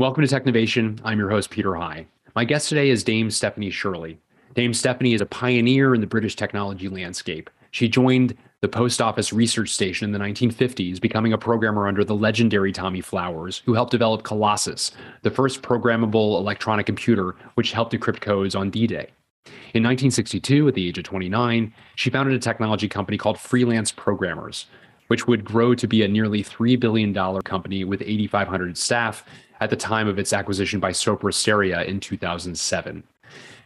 Welcome to Technovation. I'm your host, Peter High. My guest today is Dame Stephanie Shirley. Dame Stephanie is a pioneer in the British technology landscape. She joined the Post Office Research Station in the 1950s, becoming a programmer under the legendary Tommy Flowers, who helped develop Colossus, the first programmable electronic computer which helped decrypt codes on D Day. In 1962, at the age of 29, she founded a technology company called Freelance Programmers, which would grow to be a nearly $3 billion company with 8,500 staff at the time of its acquisition by Sopra Steria in 2007.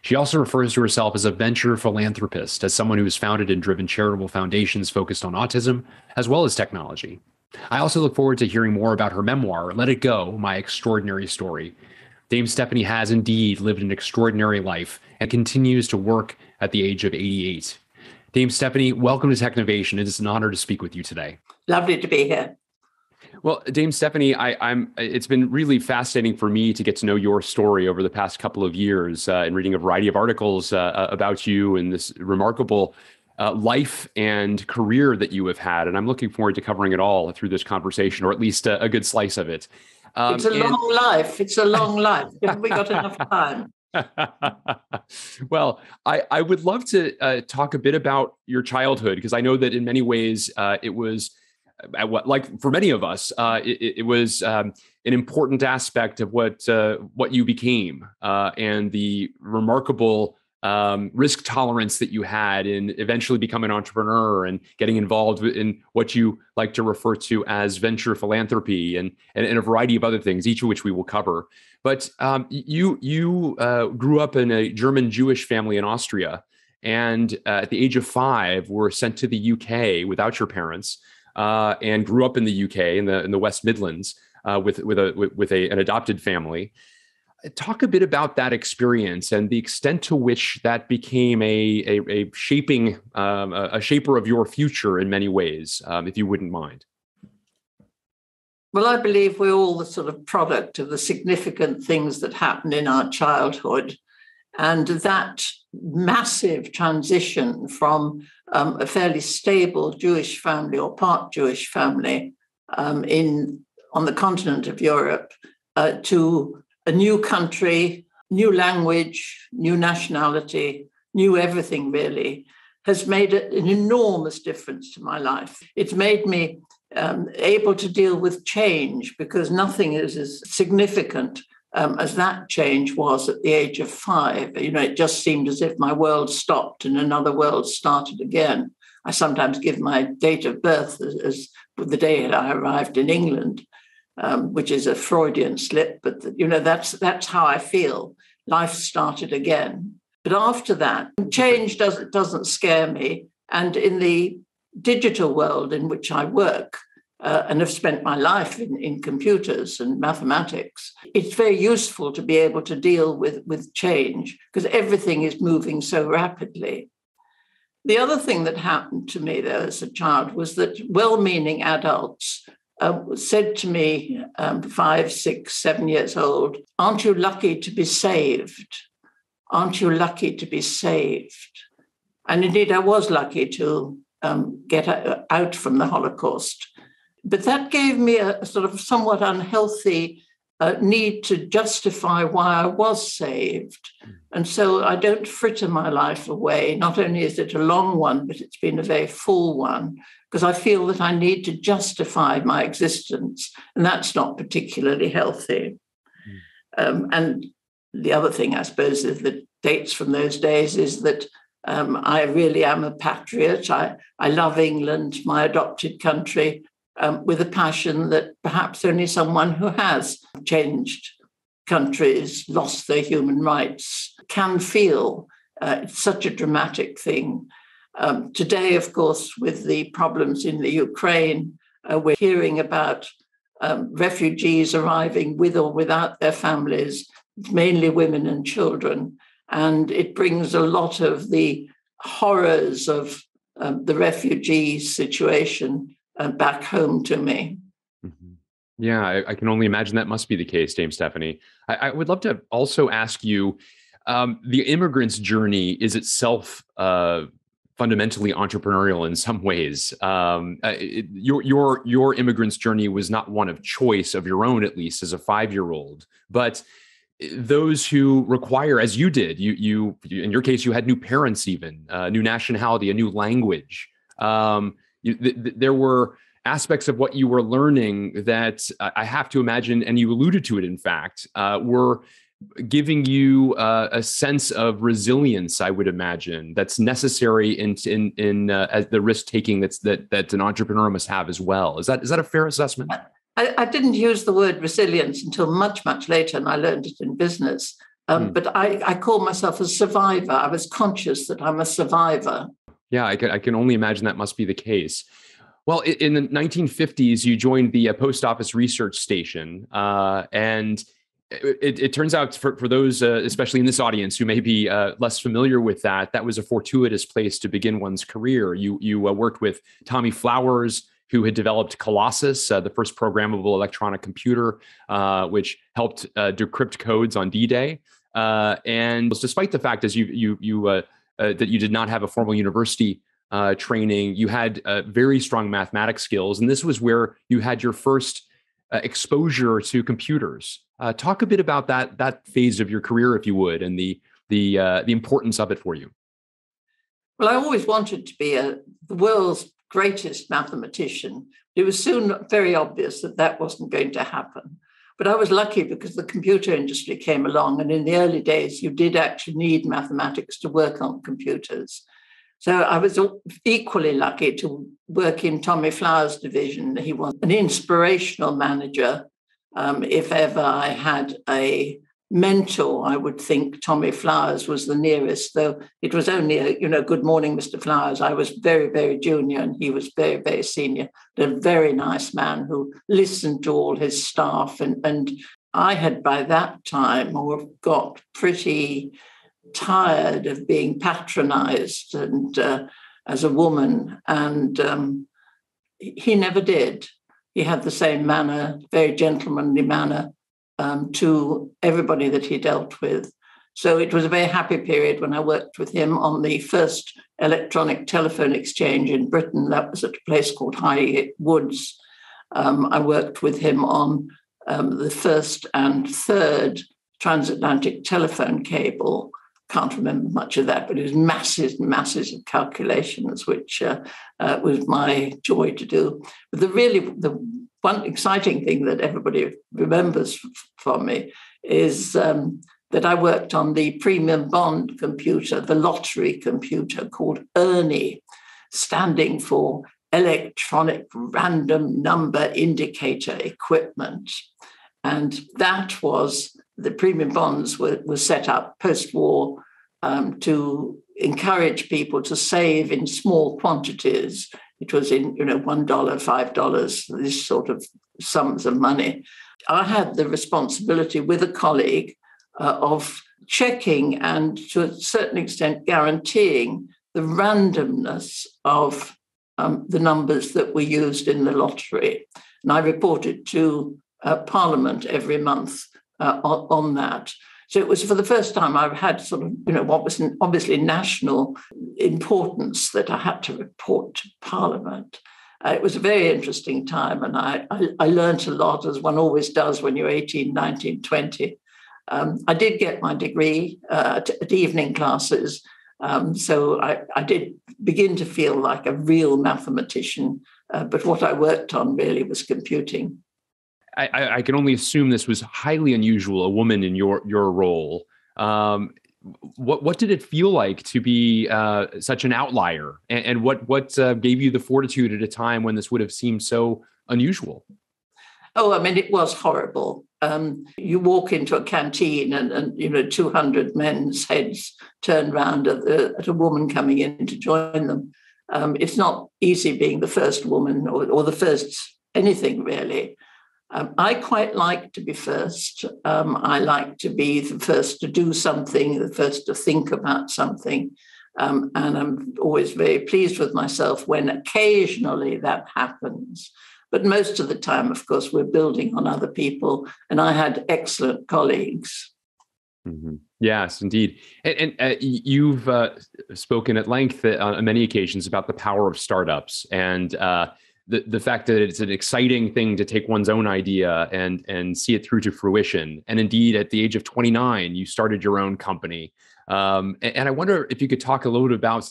She also refers to herself as a venture philanthropist, as someone who has founded and driven charitable foundations focused on autism, as well as technology. I also look forward to hearing more about her memoir, Let It Go My Extraordinary Story. Dame Stephanie has indeed lived an extraordinary life and continues to work at the age of 88. Dame Stephanie, welcome to Technovation. It is an honor to speak with you today. Lovely to be here. Well, Dame Stephanie, I, am It's been really fascinating for me to get to know your story over the past couple of years uh, and reading a variety of articles uh, uh, about you and this remarkable uh, life and career that you have had. And I'm looking forward to covering it all through this conversation, or at least a, a good slice of it. Um, it's a and- long life. It's a long life. Have we got enough time? well, I, I would love to uh, talk a bit about your childhood because I know that in many ways uh, it was what like for many of us, uh, it, it, was um, an important aspect of what uh, what you became uh, and the remarkable um, risk tolerance that you had in eventually becoming an entrepreneur and getting involved in what you like to refer to as venture philanthropy and, and, and a variety of other things, each of which we will cover. But um, you you uh, grew up in a German Jewish family in Austria, and uh, at the age of five were sent to the UK without your parents uh, and grew up in the UK in the in the West Midlands uh, with with a with, with a, an adopted family. Talk a bit about that experience and the extent to which that became a a, a shaping um, a, a, shaper of your future in many ways, um, if you wouldn't mind. Well, I believe we're all the sort of product of the significant things that happen in our childhood. And that massive transition from um, a fairly stable Jewish family or part Jewish family um, in on the continent of Europe uh, to a new country, new language, new nationality, new everything really, has made an enormous difference to my life. It's made me um, able to deal with change because nothing is as significant um, as that change was at the age of five. You know, it just seemed as if my world stopped and another world started again. I sometimes give my date of birth as, as the day I arrived in England, um, which is a Freudian slip, but the, you know that's that's how I feel. Life started again. But after that, change doesn't doesn't scare me. And in the digital world in which I work, uh, and have spent my life in, in computers and mathematics, it's very useful to be able to deal with, with change because everything is moving so rapidly. The other thing that happened to me, though, as a child, was that well meaning adults uh, said to me, um, five, six, seven years old, Aren't you lucky to be saved? Aren't you lucky to be saved? And indeed, I was lucky to um, get out from the Holocaust but that gave me a sort of somewhat unhealthy uh, need to justify why I was saved. Hmm. And so I don't fritter my life away. Not only is it a long one, but it's been a very full one because I feel that I need to justify my existence. And that's not particularly healthy. Mm. Um, and the other thing, I suppose, is that dates from those days is that um, I really am a patriot. I, I love England, my adopted country um, with a passion that perhaps only someone who has changed countries, lost their human rights, can feel. Uh, it's such a dramatic thing. Um, today, of course, with the problems in the Ukraine, uh, we're hearing about um, refugees arriving with or without their families, mainly women and children. And it brings a lot of the horrors of um, the refugee situation uh, back home to me. Mm-hmm. Yeah, I, I, can only imagine that must be the case, Dame Stephanie. I, I would love to also ask you um, the immigrant's journey is itself uh, fundamentally entrepreneurial in some ways. Um, uh, it, your your your immigrant's journey was not one of choice of your own, at least as a five year old, but those who require, as you did, you you in your case, you had new parents, even uh, new nationality, a new language. Um, you, th- th- there were aspects of what you were learning that I have to imagine, and you alluded to it, in fact, uh, were giving you uh, a sense of resilience. I would imagine that's necessary in in in uh, the risk taking that's that that an entrepreneur must have as well. Is that is that a fair assessment? I, I, didn't use the word resilience until much, much later, and I learned it in business. Um, mm. But I, I call myself a survivor. I was conscious that I'm a survivor. Yeah, I can, I can only imagine that must be the case. Well, in the 1950s, you joined the uh, Post Office Research Station, uh, and it, it, turns out for, for those, uh, especially in this audience, who may be uh, less familiar with that, that was a fortuitous place to begin one's career. You you uh, worked with Tommy Flowers, who had developed Colossus, uh, the first programmable electronic computer, uh, which helped decrypt codes on D-Day. And despite the fact, as you you you uh, uh, that you did not have a formal university training, you had very strong mathematics skills, and this was where you had your first exposure to computers. talk a bit about that that phase of your career, if you would, and the the the importance of it for you. Well, I always wanted to be a the world's greatest mathematician. It was soon very obvious that that wasn't going to happen. But I was lucky because the computer industry came along, and in the early days, you did actually need mathematics to work on computers. So I was equally lucky to work in Tommy Flowers' division. He was an inspirational manager. Um, if ever I had a mentor, I would think Tommy Flowers was the nearest, though it was only a, you know, good morning, Mr. Flowers. I was very, very junior and he was very, very senior. A very nice man who listened to all his staff. And, and I had by that time or got pretty tired of being patronized and uh, as a woman. And um, he never did. He had the same manner, very gentlemanly manner um, to everybody that he dealt with. So it was a very happy period when I worked with him on the first electronic telephone exchange in Britain. That was at a place called Highgate Woods. Um, I worked with him on um, the first and third transatlantic telephone cable. Can't remember much of that, but it was masses and masses of calculations, which uh, uh, was my joy to do. But the really the one exciting thing that everybody remembers from me is um, that I worked on the premium bond computer, the lottery computer called ERNIE, standing for Electronic Random Number Indicator Equipment. And that was the premium bonds were, were set up post war um, to encourage people to save in small quantities it was in, you know, $1, $5, this sort of sums of money. I had the responsibility with a colleague uh, of checking and to a certain extent guaranteeing the randomness of um, the numbers that were used in the lottery. And I reported to uh, Parliament every month uh, on, on, that. So it was for the first time I've had sort of, you know, what was obviously national importance that I had to report to Parliament. Uh, it was a very interesting time, and I, I, I, learned a lot, as one always does when you're 18, 19, 20. Um, I did get my degree uh, at, at, evening classes, um, so I, I, did begin to feel like a real mathematician, uh, but what I worked on really was computing. I, I, can only assume this was highly unusual, a woman in your your role. Um, what what did it feel like to be uh, such an outlier, and, and what what uh, gave you the fortitude at a time when this would have seemed so unusual? Oh, I mean, it was horrible. Um, you walk into a canteen and, and you know 200 men's heads turn round at, the, at a woman coming in to join them. Um, it's not easy being the first woman or, or the first anything really. Um, I quite like to be first. Um, I like to be the first to do something, the first to think about something. Um, and I'm always very pleased with myself when occasionally that happens. But most of the time, of course, we're building on other people. And I had excellent colleagues. Mm-hmm. Yes, indeed. And, and uh, you've uh, spoken at length uh, on many occasions about the power of startups and uh, the, the fact that it's an exciting thing to take one's own idea and, and see it through to fruition. And indeed, at the age of 29, you started your own company. Um, and, and I wonder if you could talk a little bit about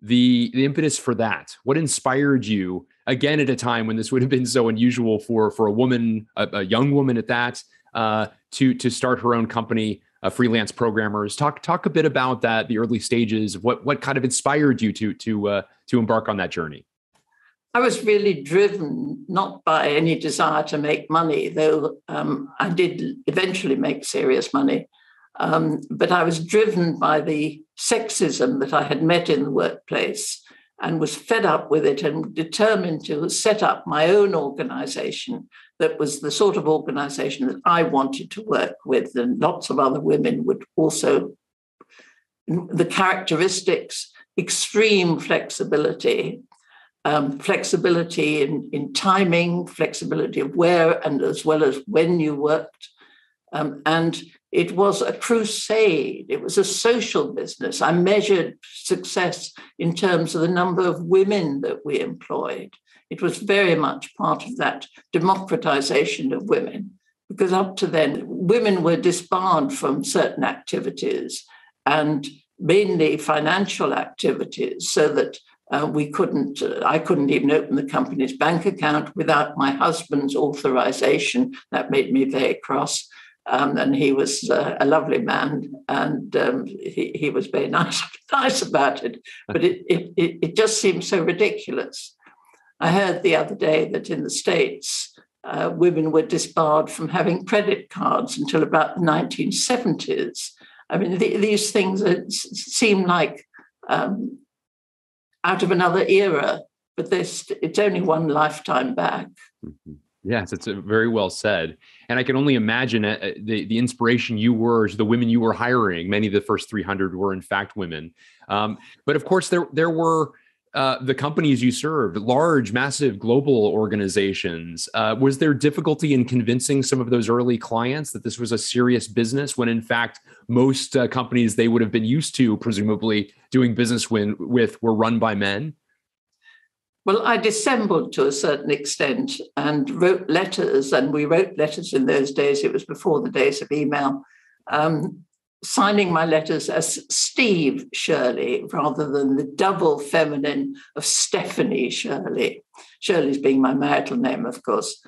the, the impetus for that. What inspired you, again, at a time when this would have been so unusual for, for a woman, a, a young woman at that, uh, to, to start her own company? uh, freelance programmers. Talk talk a bit about that, the early stages. What what kind of inspired you to to uh, to embark on that journey? I was really driven not by any desire to make money, though um, I did eventually make serious money. Um, but I was driven by the sexism that I had met in the workplace and was fed up with it and determined to set up my own organization that was the sort of organization that I wanted to work with. And lots of other women would also, the characteristics, extreme flexibility, um, flexibility in, in timing, flexibility of where and as well as when you worked. Um, and it was a crusade. It was a social business. I measured success in terms of the number of women that we employed. It was very much part of that democratization of women, because up to then, women were disbarred from certain activities and mainly financial activities, so that uh, we couldn't, uh, I couldn't even open the company's bank account without my husband's authorization. That made me very cross. Um, and he was uh, a lovely man, and um, he, he was very nice, nice about it. But it, it, it just seemed so ridiculous. I heard the other day that in the States, uh, women were disbarred from having credit cards until about the 1970s. I mean, the, these things seem like um, out of another era, but this it's only one lifetime back. Mm-hmm. Yes, it's very well said. And I can only imagine uh, the, the inspiration you were the women you were hiring. Many of the first 300 were, in fact, women. Um, but of course, there, there were uh, the companies you served, large, massive global organizations. Uh, was there difficulty in convincing some of those early clients that this was a serious business when, in fact, most uh, companies they would have been used to, presumably, doing business with, with were run by men? Well, I dissembled to a certain extent and wrote letters, and we wrote letters in those days. It was before the days of email. Um, signing my letters as Steve Shirley rather than the double feminine of Stephanie Shirley. Shirley's being my marital name, of course.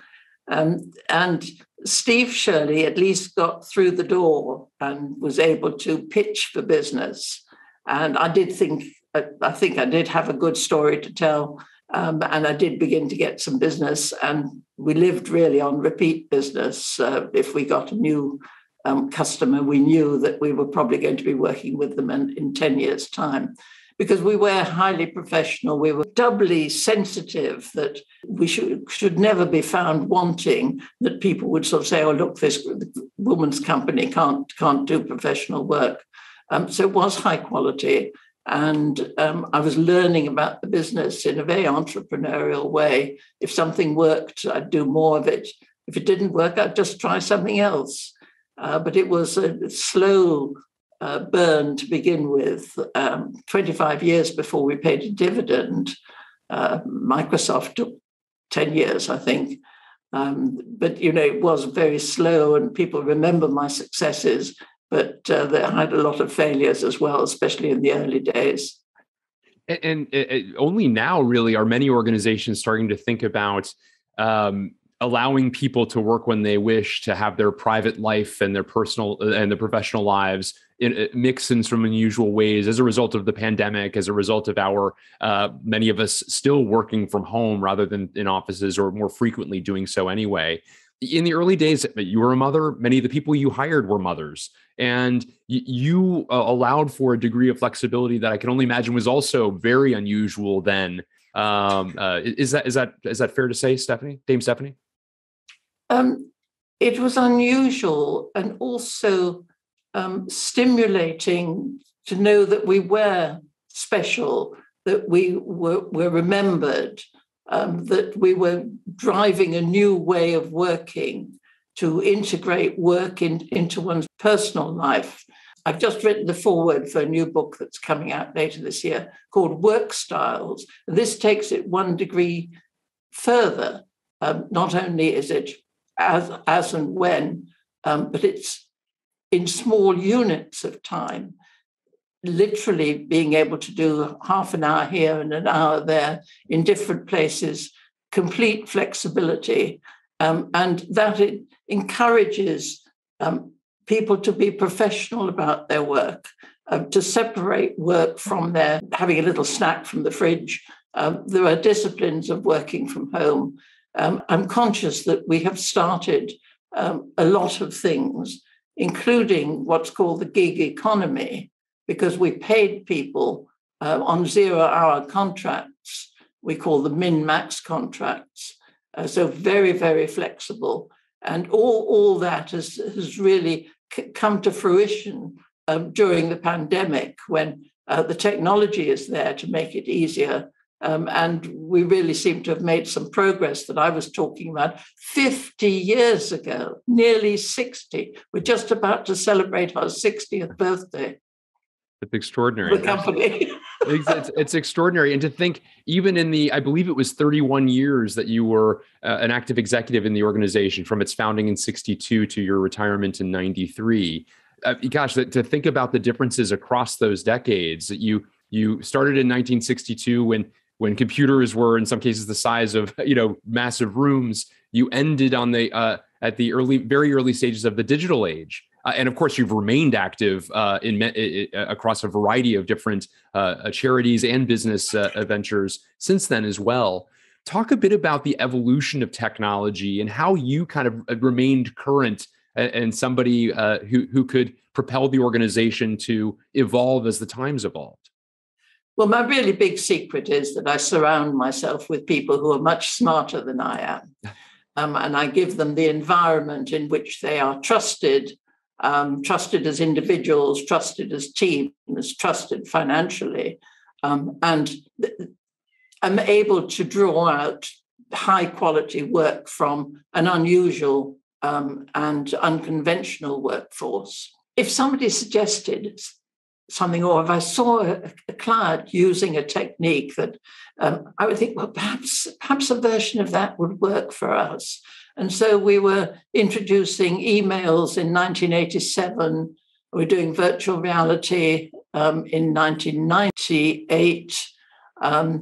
Um, and Steve Shirley at least got through the door and was able to pitch for business. And I did think, I think I did have a good story to tell. Um, and I did begin to get some business, and we lived really on repeat business. Uh, if we got a new um, customer, we knew that we were probably going to be working with them in, in 10 years' time because we were highly professional. We were doubly sensitive that we should, should never be found wanting, that people would sort of say, oh, look, this woman's company can't, can't do professional work. Um, so it was high quality. And um, I was learning about the business in a very entrepreneurial way. If something worked, I'd do more of it. If it didn't work, I'd just try something else. Uh, but it was a slow uh, burn to begin with. Um, 25 years before we paid a dividend, uh, Microsoft took 10 years, I think. Um, but you know, it was very slow, and people remember my successes. But uh, they had a lot of failures as well, especially in the early days. And, and only now, really, are many organizations starting to think about um, allowing people to work when they wish to have their private life and their personal and their professional lives in, uh, mix in some unusual ways as a result of the pandemic as a result of our uh, many of us still working from home rather than in offices or more frequently doing so anyway. In the early days you were a mother many of the people you hired were mothers and you uh, allowed for a degree of flexibility that i can only imagine was also very unusual then. Um, uh, is that is that is that fair to say stephanie dame stephanie um, it was unusual and also um, stimulating to know that we were special, that we were, were remembered, um, that we were driving a new way of working to integrate work in, into one's personal life. I've just written the foreword for a new book that's coming out later this year called Work Styles. This takes it one degree further. Um, not only is it as, as and when, um, but it's in small units of time, literally being able to do half an hour here and an hour there in different places, complete flexibility. Um, and that it encourages um, people to be professional about their work, uh, to separate work from their having a little snack from the fridge. Um, there are disciplines of working from home. Um, I'm conscious that we have started um, a lot of things, including what's called the gig economy, because we paid people uh, on zero hour contracts. We call them min max contracts. Uh, so very, very flexible. And all, all that has, has really come to fruition um, during the pandemic when uh, the technology is there to make it easier. Um, and we really seem to have made some progress that I was talking about 50 years ago, nearly 60. We're just about to celebrate our 60th birthday. It's extraordinary. The company. it's, it's, it's, extraordinary. And to think, even in the, I believe it was 31 years that you were uh, an active executive in the organization from its founding in 62 to your retirement in 93. Uh, gosh, to think about the differences across those decades that you, you started in 1962 when, when computers were in some cases the size of, you know, massive rooms, you ended on the, uh, at the early, very early stages of the digital age. Uh, and of course, you've remained active uh, in, in, across a variety of different uh, uh charities and business uh, ventures since then as well. Talk a bit about the evolution of technology and how you kind of uh, remained current and somebody who who could propel the organization to evolve as the times evolved. Well, my really big secret is that I surround myself with people who are much smarter than I am. Um, and I give them the environment in which they are trusted um, trusted as individuals, trusted as teams, trusted financially. Um, and I'm able to draw out high quality work from an unusual um, and unconventional workforce. If somebody suggested something, or if I saw a, client using a technique that um, I would think, well, perhaps perhaps a version of that would work for us. And so we were introducing emails in 1987. We were doing virtual reality um, in 1998. Um,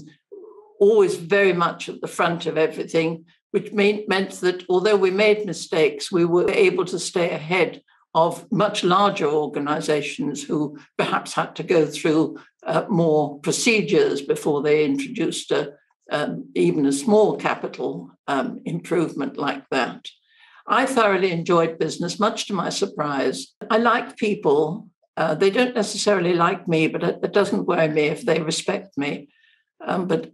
always very much at the front of everything, which mean, meant that although we made mistakes, we were able to stay ahead of much larger organizations who perhaps had to go through uh, more procedures before they introduced a, um, even a small capital um, improvement like that. I thoroughly enjoyed business, much to my surprise. I like people. Uh, they don't necessarily like me, but it, it, doesn't worry me if they respect me. Um, but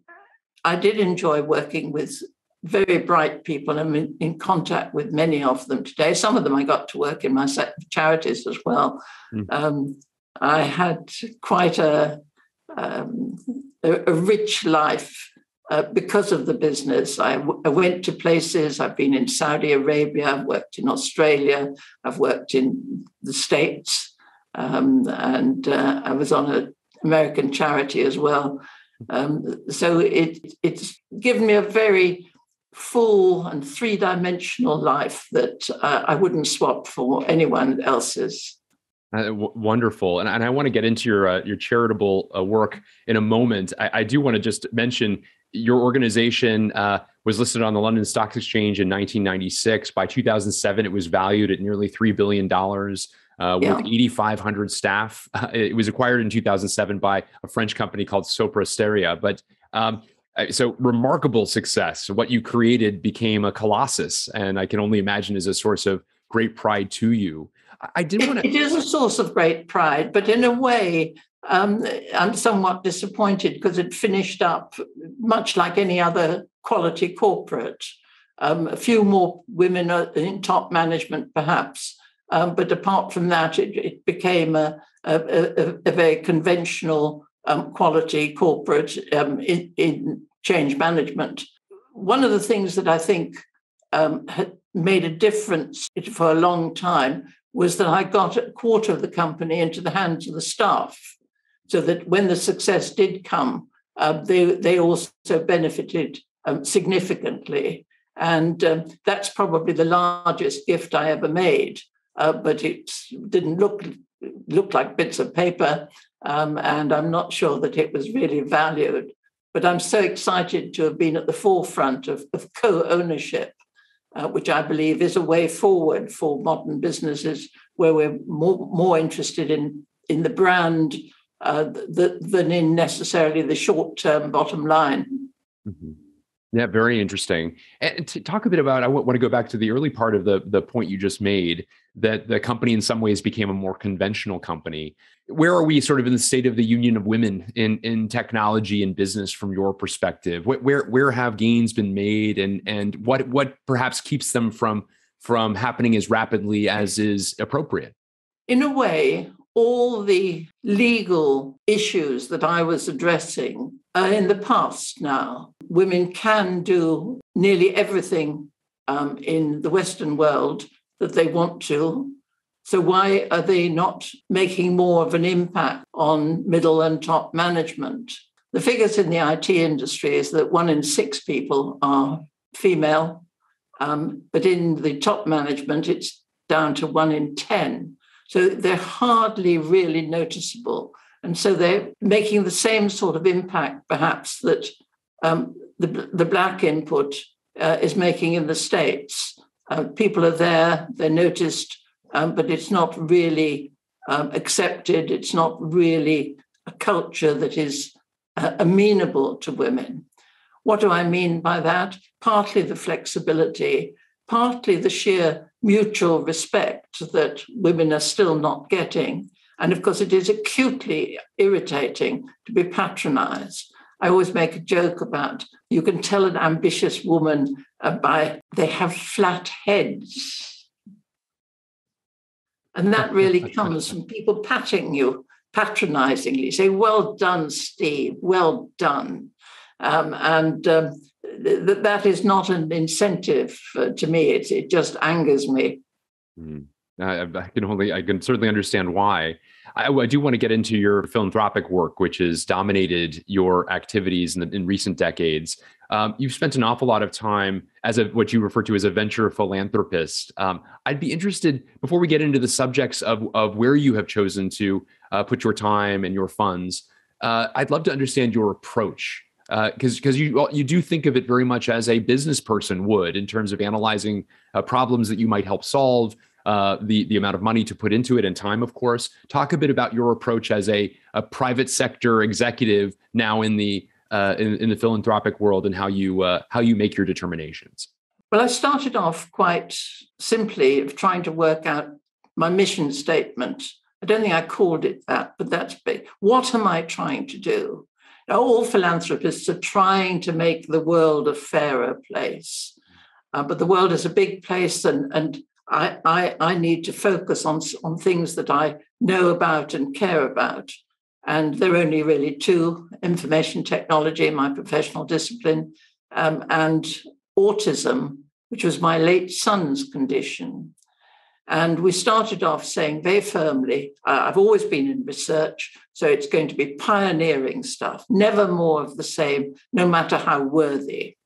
I did enjoy working with very bright people. I'm in, in, contact with many of them today. Some of them I got to work in my set of charities as well. Mm. Um, I had quite a, um, a, a rich life uh, because of the business. I, w- I went to places, I've been in Saudi Arabia, I've worked in Australia, I've worked in the States, um, and uh, I was on an American charity as well. Um, so it, it's given me a very full and three dimensional life that uh, I wouldn't swap for anyone else's. Uh, w- wonderful, and, and I want to get into your uh, your charitable uh, work in a moment. I, I do want to just mention your organization uh, was listed on the London Stock Exchange in 1996. By 2007, it was valued at nearly $3 billion uh, yeah. with 8,500 staff. Uh, it was acquired in 2007 by a French company called Sopra Steria. But um, uh, so remarkable success. What you created became a colossus, and I can only imagine is a source of great pride to you. I did want to. It is a source of great pride, but in a way, um, I'm somewhat disappointed because it finished up much like any other quality corporate. Um, a few more women in top management, perhaps, um, but apart from that, it, it became a, a, a, a, very conventional um, quality corporate um, in, in, change management. One of the things that I think um, had made a difference for a long time was that I got a quarter of the company into the hands of the staff so that when the success did come, uh, they, they also benefited um, significantly. And um, that's probably the largest gift I ever made. Uh, but it didn't look look like bits of paper, um, and I'm not sure that it was really valued. But I'm so excited to have been at the forefront of, of co-ownership, uh, which I believe is a way forward for modern businesses, where we're more, more interested in in the brand uh, than in necessarily the short-term bottom line. Mm-hmm. Yeah, very interesting. And to talk a bit about, I want to go back to the early part of the the point you just made that the company in some ways became a more conventional company. Where are we sort of in the state of the union of women in in technology and business from your perspective? Where where have gains been made, and and what what perhaps keeps them from from happening as rapidly as is appropriate? In a way, all the legal issues that I was addressing are in the past now. Women can do nearly everything um, in the Western world that they want to. So, why are they not making more of an impact on middle and top management? The figures in the IT industry is that one in six people are female, um, but in the top management, it's down to one in 10. So they're hardly really noticeable. And so they're making the same sort of impact, perhaps, that um, the, the black input uh, is making in the States. Uh, people are there, they're noticed, um, but it's not really um, accepted. It's not really a culture that is uh, amenable to women. What do I mean by that? Partly the flexibility, partly the sheer mutual respect that women are still not getting. And of course, it is acutely irritating to be patronized. I always make a joke about you can tell an ambitious woman uh, by they have flat heads. And that really comes from people patting you patronizingly, say, Well done, Steve, well done. Um, and um, th- that is not an incentive uh, to me. It, it just angers me. Mm. I, I, can only, I can certainly understand why. I, I, do want to get into your philanthropic work, which has dominated your activities in, the, in recent decades. Um, you've spent an awful lot of time as a what you refer to as a venture philanthropist. Um, I'd be interested before we get into the subjects of of where you have chosen to uh, put your time and your funds. Uh, I'd love to understand your approach because uh, because you you do think of it very much as a business person would in terms of analyzing uh, problems that you might help solve, uh, the the amount of money to put into it and time, of course. Talk a bit about your approach as a a private sector executive now in the uh, in, in, the philanthropic world and how you uh, how you make your determinations. Well, I started off quite simply of trying to work out my mission statement. I don't think I called it that, but that's big. What am I trying to do? all philanthropists are trying to make the world a fairer place. Uh, but the world is a big place, and, and I, I, I need to focus on, on things that I know about and care about. And there are only really two information technology, my professional discipline, um, and autism, which was my late son's condition. And we started off saying very firmly, I've always been in research, so it's going to be pioneering stuff, never more of the same, no matter how worthy.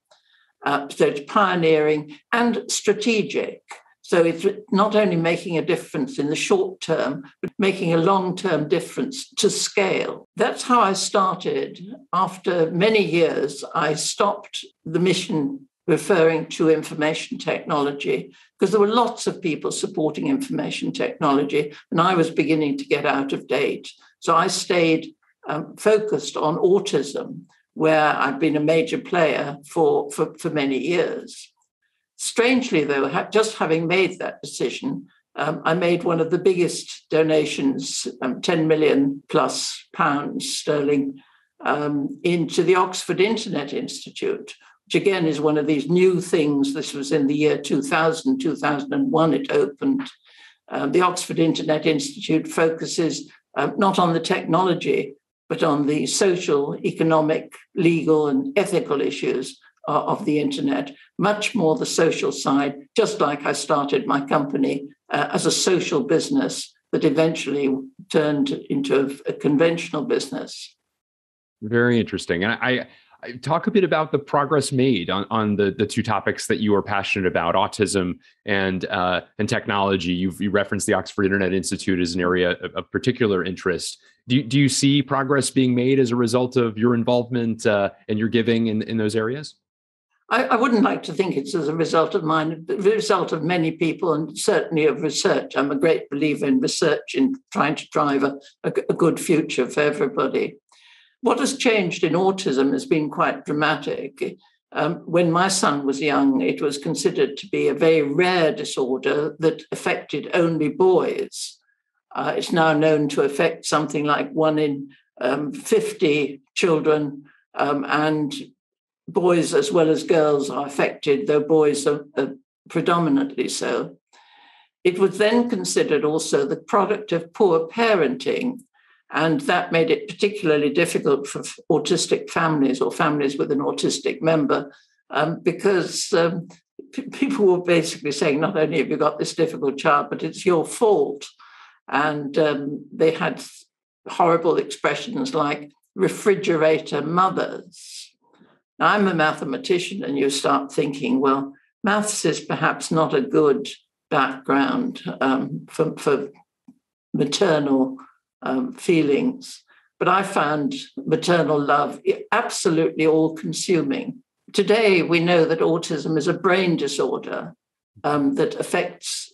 Uh, so it's pioneering and strategic. So it's not only making a difference in the short term, but making a long term difference to scale. That's how I started. After many years, I stopped the mission referring to information technology because there were lots of people supporting information technology, and I was beginning to get out of date. So I stayed um, focused on autism, where I've been a major player for, for, for many years. Strangely, though, just having made that decision, um, I made one of the biggest donations, um, 10 million plus pounds sterling, um, into the Oxford Internet Institute, which again is one of these new things. This was in the year 2000, 2001, it opened. Um, the Oxford Internet Institute focuses um, not on the technology, but on the social, economic, legal, and ethical issues uh, of the internet, much more the social side, just like I started my company uh, as a social business that eventually turned into a, a conventional business. Very interesting. And I, I, talk a bit about the progress made on, on the, the two topics that you are passionate about, autism and uh, and technology. You've you referenced the Oxford Internet Institute as an area of, of particular interest. Do you, do you see progress being made as a result of your involvement uh, and your giving in, in those areas? I, I, wouldn't like to think it's as a result of mine, but the result of many people, and certainly of research. I'm a great believer in research in trying to drive a, a, a good future for everybody. What has changed in autism has been quite dramatic. Um, when my son was young, it was considered to be a very rare disorder that affected only boys. Uh, it's now known to affect something like one in um, 50 children, um, and boys as well as girls are affected, though boys are, are predominantly so. It was then considered also the product of poor parenting, and that made it particularly difficult for autistic families or families with an autistic member um, because um, people were basically saying, not only have you got this difficult child, but it's your fault. And um, they had horrible expressions like refrigerator mothers I'm a mathematician, and you start thinking, well, maths is perhaps not a good background um, for, for, maternal um, feelings. But I found maternal love absolutely all consuming. Today, we know that autism is a brain disorder um, that affects,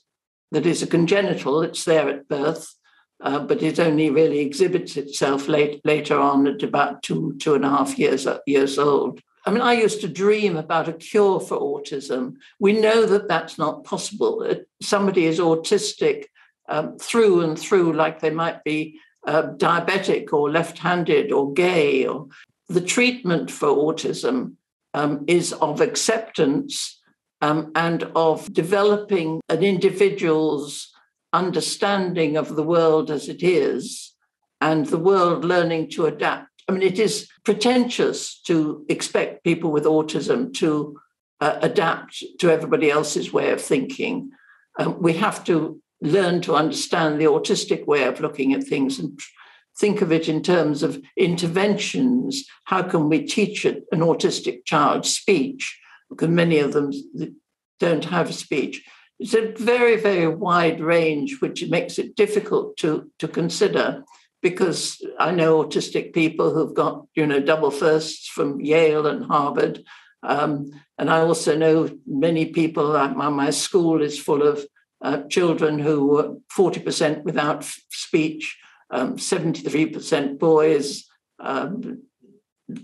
that is a congenital, it's there at birth, uh, but it only really exhibits itself late, later on at about two, two and a half years, years old. I mean, I used to dream about a cure for autism. We know that that's not possible. Somebody is autistic um, through and through, like they might be uh, diabetic or left handed or gay. Or the treatment for autism um, is of acceptance um, and of developing an individual's understanding of the world as it is and the world learning to adapt I mean, it is pretentious to expect people with autism to uh, adapt to everybody else's way of thinking. Um, we have to learn to understand the autistic way of looking at things and think of it in terms of interventions. How can we teach an autistic child speech? Because many of them don't have speech. It's a very, very wide range, which makes it difficult to, to consider because I know autistic people who've got, you know, double firsts from Yale and Harvard. Um, and I also know many people, uh, my, my school is full of uh, children who were 40% without f- speech, um, 73% boys, um,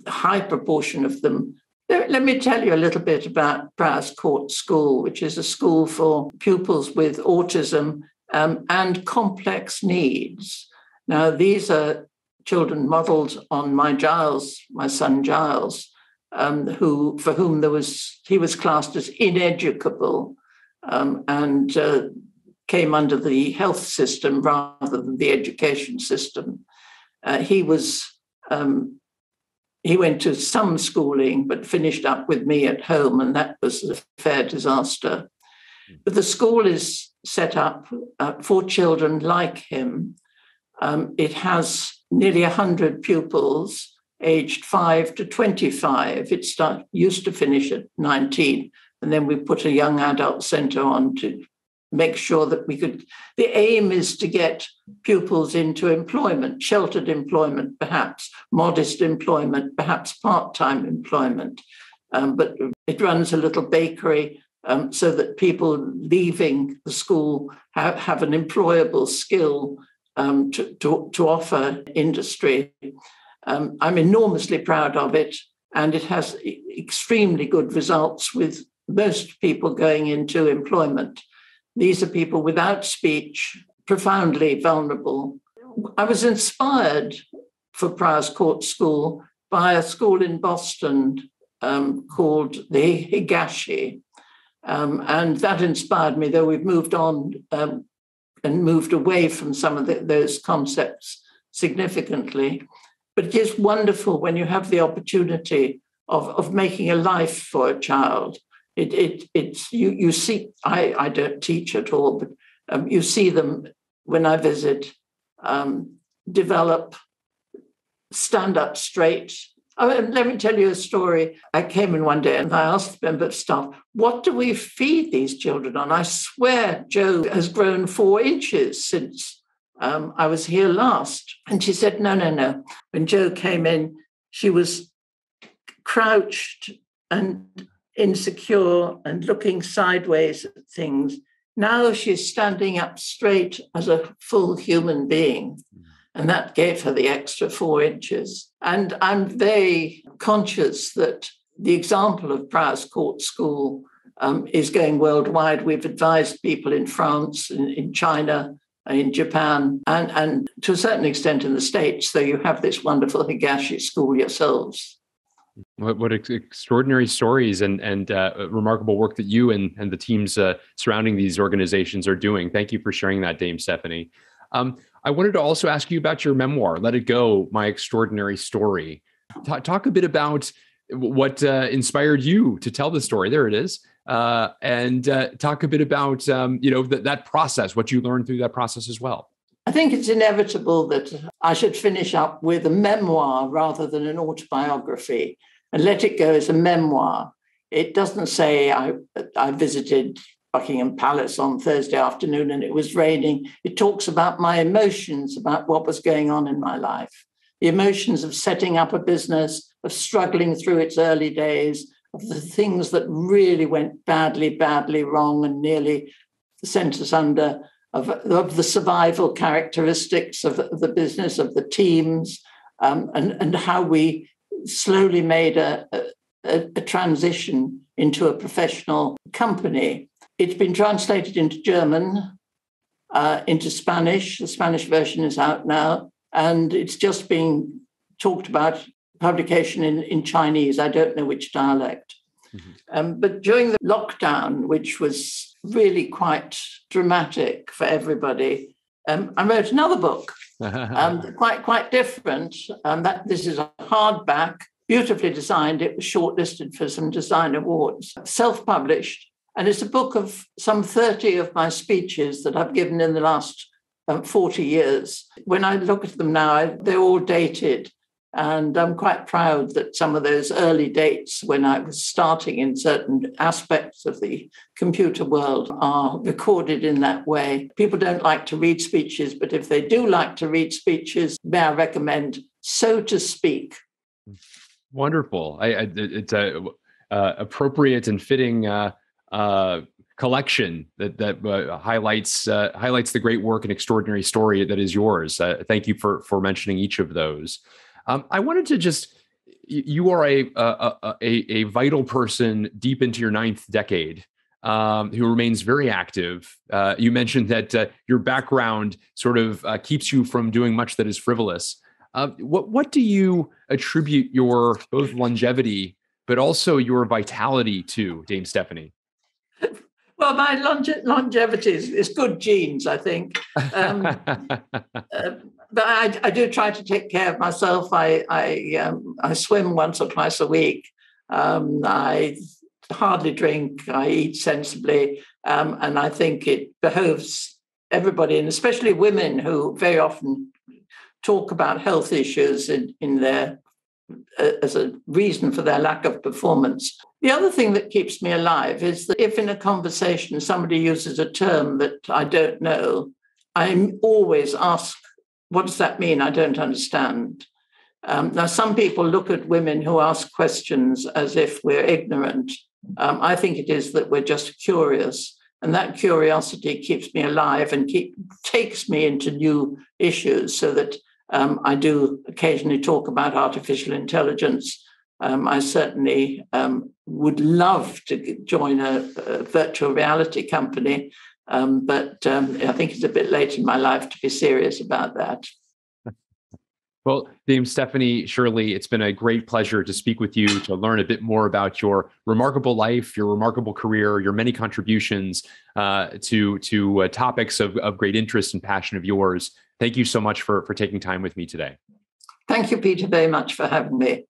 high proportion of them. Let me tell you a little bit about Priors Court School, which is a school for pupils with autism um, and complex needs. Now, these are children modeled on my Giles, my son Giles, um, who for whom there was he was classed as ineducable um, and uh, came under the health system rather than the education system. Uh, he was um, he went to some schooling but finished up with me at home, and that was a fair disaster. But the school is set up uh, for children like him um, it has nearly 100 pupils aged 5 to 25. It start, used to finish at 19, and then we put a young adult centre on to make sure that we could. The aim is to get pupils into employment, sheltered employment, perhaps, modest employment, perhaps part time employment. Um, but it runs a little bakery um, so that people leaving the school have, have an employable skill um, to, to, to, offer industry. Um, I'm enormously proud of it, and it has extremely good results with most people going into employment. These are people without speech, profoundly vulnerable. I was inspired for Priors Court School by a school in Boston um, called the Higashi. Um, and that inspired me, though we've moved on um, and moved away from some of the, those concepts significantly. But it is wonderful when you have the opportunity of, of making a life for a child. It, it, it's you, you see, I, I don't teach at all, but um, you see them when I visit um, develop, stand up straight. Oh, let me tell you a story. I came in one day and I asked the member of staff, What do we feed these children on? I swear Joe has grown four inches since um, I was here last. And she said, No, no, no. When Joe came in, she was crouched and insecure and looking sideways at things. Now she's standing up straight as a full human being. And that gave her the extra four inches. And I'm very conscious that the example of Prior's Court School um, is going worldwide. We've advised people in France, in, in China, in Japan, and, and to a certain extent in the States. So you have this wonderful Higashi school yourselves. What, what extraordinary stories and and uh, remarkable work that you and and the teams uh, surrounding these organizations are doing. Thank you for sharing that, Dame Stephanie. Um, I wanted to also ask you about your memoir, "Let It Go: My Extraordinary Story." T- talk a bit about what uh, inspired you to tell the story. There it is, uh, and uh, talk a bit about um, you know th- that process, what you learned through that process as well. I think it's inevitable that I should finish up with a memoir rather than an autobiography. And Let It Go is a memoir. It doesn't say I, I visited Buckingham Palace on Thursday afternoon and it was raining. It talks about my emotions, about what was going on in my life. The emotions of setting up a business, of struggling through its early days, of the things that really went badly, badly wrong and nearly sent us under of, of the survival characteristics of, the business, of the teams, um, and, and how we slowly made a, a, a transition into a professional company. It's been translated into German, uh, into Spanish. The Spanish version is out now, and it's just being talked about publication in, in Chinese. I don't know which dialect. Mm-hmm. Um, but during the lockdown, which was really quite dramatic for everybody, um, I wrote another book, um, quite quite different. Um, that this is a hardback, beautifully designed. It was shortlisted for some design awards, self-published, and it's a book of some thirty of my speeches that I've given in the last um, 40 years. When I look at them now, I, they're all dated. And I'm quite proud that some of those early dates when I was starting in certain aspects of the computer world are recorded in that way. People don't like to read speeches, but if they do like to read speeches, may I recommend So to Speak? Wonderful. I, I, it's a uh, appropriate and fitting uh, uh, collection that that uh, highlights uh, highlights the great work and extraordinary story that is yours. Uh, thank you for for mentioning each of those. Um, I wanted to just you are a, a a, a vital person deep into your ninth decade um, who remains very active. Uh, you mentioned that uh, your background sort of uh, keeps you from doing much that is frivolous. Uh, what what do you attribute your both longevity but also your vitality to, Dame Stephanie? Well, my longe- longevity is, is, good genes, I think. Um, uh, but I, I, do try to take care of myself. I I, um, I swim once or twice a week. Um, I hardly drink. I eat sensibly, um, and I think it behoves everybody, and especially women who very often talk about health issues in, in their as a reason for their lack of performance. The other thing that keeps me alive is that if in a conversation somebody uses a term that I don't know, I'm always asked what does that mean? I don't understand. Um, now, some people look at women who ask questions as if we're ignorant. Um, I think it is that we're just curious. And that curiosity keeps me alive and keep, takes me into new issues so that um, I do occasionally talk about artificial intelligence. Um, I certainly um, would love to join a, a virtual reality company um, but um, I think it's a bit late in my life to be serious about that. Well, Dame Stephanie Shirley, it's been a great pleasure to speak with you to learn a bit more about your remarkable life, your remarkable career, your many contributions uh, to to uh, topics of, of great interest and passion of yours. Thank you so much for for taking time with me today. Thank you, Peter, very much for having me.